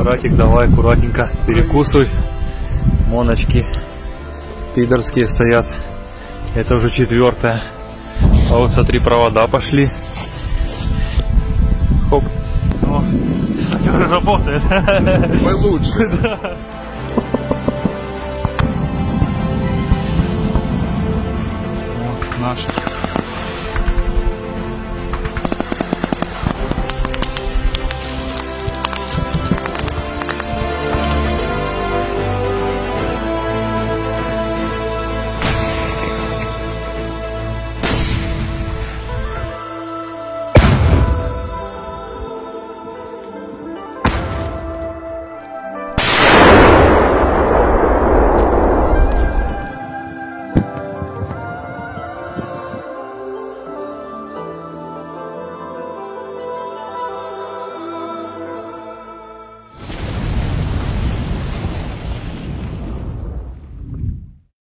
Братик, давай аккуратненько перекусывай. Моночки пидорские стоят. Это уже четвертая. А вот смотри, провода пошли. Хоп. О, саперы работают. Мы лучше. Вот наши.